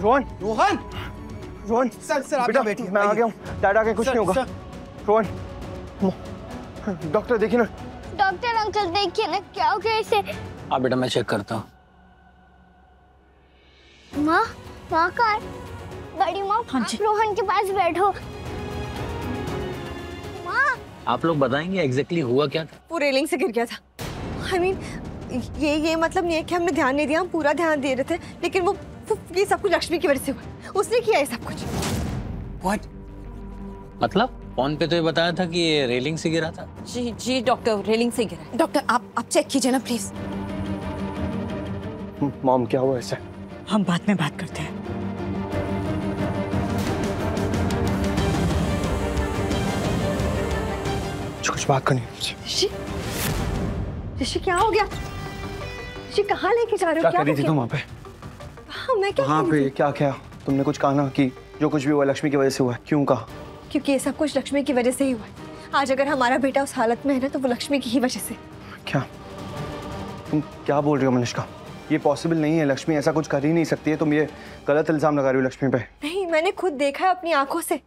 Rohan. Rohan. Rohan. Sir sir आप बैठिए मैं आ गया हूँ। डैड आके कुछ नहीं होगा। रोहन। डॉक्टर देखिए ना। डॉक्टर अंकल देखिए ना क्या हो गया इसे? हाँ बेटा मैं चेक करता हूँ। माँ माँ का बड़ी माँ हाँ जी। रोहन के पास बैठो। माँ। आप लोग बताएँगे एग्जैक्टली हुआ क्या था? वो रेलिंग से गिर गया था। आई I मीन mean, ये ये मतलब नहीं है कि हमने ध्यान नहीं दिया हम पूरा ध्यान दे रहे थे लेकिन वो ये सब कुछ लक्ष्मी की वजह से हुआ। उसने किया है सब कुछ। व्हाट मतलब फ़ोन पे तो ये बताया था कि ये रेलिंग से गिरा था। जी जी डॉक्टर रेलिंग से गिरा। डॉक्टर आप आप चेक कीजिए ना प्लीज़ मॉम क्या हुआ ऐसे? हम बाद में बात करते हैं। कुछ बात करनी है। ऋषि ऋषि क्या हो गया? ऋषि कहाँ लेके जा रहे हो? क्या कर रही थी तुम? वहाँ पे? हाँ, मैं क्या वहाँ कह पे क्या क्या? तुमने कुछ कहा ना कि जो कुछ भी हुआ लक्ष्मी की वजह से हुआ है। क्यों कहा? क्योंकि ये सब कुछ लक्ष्मी की वजह से ही हुआ है। आज अगर हमारा बेटा उस हालत में है ना तो वो लक्ष्मी की ही वजह से। क्या? तुम क्या बोल रही हो मनिष्का ये पॉसिबल नहीं है लक्ष्मी ऐसा कुछ कर ही नहीं सकती है। तुम ये गलत इल्ज़ाम लगा रही हो लक्ष्मी पे। नहीं मैंने खुद देखा है अपनी आँखों से।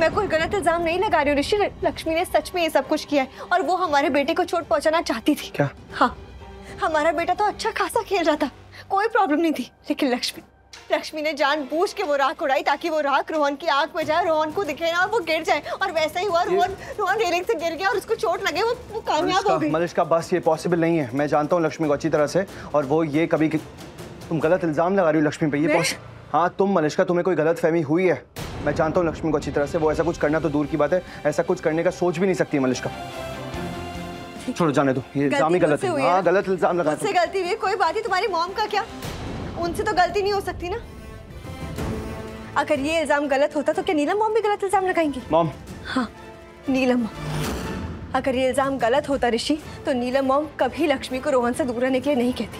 मैं कोई गलत इल्ज़ाम नहीं लगा रही हूँ ऋषि। लक्ष्मी ने सच में ये सब कुछ किया है और वो हमारे बेटे को चोट पहुंचाना चाहती थी। क्या? हाँ हमारा बेटा तो अच्छा खासा खेल रहा था। कोई प्रॉब्लम नहीं थी। लेकिन लक्ष्मी लक्ष्मी ने जानबूझ के वो राख उड़ाई ताकि वो राख रोहन की आँख में जाए रोहन को दिखे ना और वो गिर जाए। और वैसा ही हुआ रोहन रोहन रेलिंग से गिर गया और उसको चोट लगे वो, वो कामयाब हो गई। मलिष्का बस ये पॉसिबल नहीं है। मैं जानता हूँ लक्ष्मी को अच्छी तरह से और वो ये कभी कि तुम गलत इल्ज़ाम लगा रही हो लक्ष्मी पे ये हाँ तुम मलिष्का तुम्हें कोई गलत फहमी हुई है। मैं जानता हूँ लक्ष्मी को अच्छी तरह से वो ऐसा कुछ करना तो दूर की बात है ऐसा कुछ करने का सोच भी नहीं सकती मलिष्का छोड़ो जाने दो। ये इल्ज़ाम ही गलती गलत है। हाँ गलत इल्ज़ाम लगा मुझसे गलती हुई कोई बात नहीं तुम्हारी मॉम का क्या? उनसे तो गलती नहीं हो सकती ना। अगर ये इल्ज़ाम गलत होता तो क्या नीलम मॉम भी गलत इल्ज़ाम लगाएँगी? मॉम। हाँ नीलम अगर ये इल्ज़ाम गलत होता ऋषि तो नीलम मॉम कभी लक्ष्मी को रोहन से दूर रहने के लिए नहीं कहती।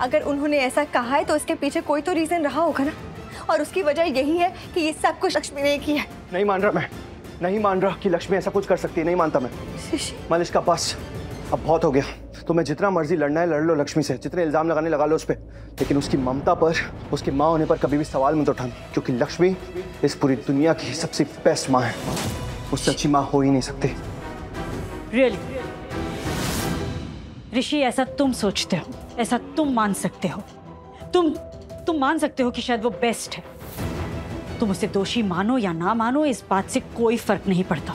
अगर उन्होंने ऐसा कहा है तो इसके पीछे कोई तो रीजन रहा होगा ना? और उसकी वजह यही है कि ये सब कुछ लक्ष्मी ने किया है। नहीं मान रहा मैं। नहीं मान रहा कि लक्ष्मी ऐसा कुछ कर सकती है। नहीं मानता मैं। ऋषि का बस। अब बहुत हो गया। तुम्हें जितना मर्ज़ी लड़ना है लड़ लो लक्ष्मी से। जितने इल्ज़ाम लगाने लगा लो उस पर लेकिन उसकी ममता पर उसकी माँ होने पर कभी भी सवाल मत उठाना। क्योंकि लक्ष्मी इस पूरी दुनिया की सबसे बेस्ट माँ है। उससे अच्छी माँ हो ही नहीं सकती। रियली ऋषि ऐसा तुम सोचते हो? ऐसा तुम मान सकते हो? तुम तुम मान सकते हो कि शायद वो बेस्ट है। तुम उसे दोषी मानो या ना मानो इस बात से कोई फ़र्क नहीं पड़ता।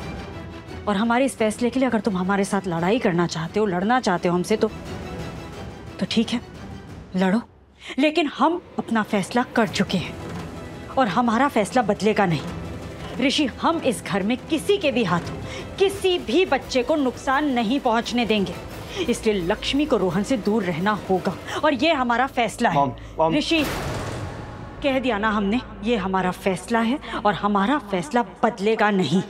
और हमारे इस फैसले के लिए अगर तुम हमारे साथ लड़ाई करना चाहते हो लड़ना चाहते हो हमसे तो तो ठीक है लड़ो। लेकिन हम अपना फैसला कर चुके हैं और हमारा फैसला बदलेगा नहीं। ऋषि हम इस घर में किसी के भी हाथों किसी भी बच्चे को नुकसान नहीं पहुँचने देंगे। इसलिए लक्ष्मी को रोहन से दूर रहना होगा और ये हमारा फैसला है। ऋषि कह दिया ना हमने ये हमारा फैसला है और हमारा फैसला बदलेगा नहीं।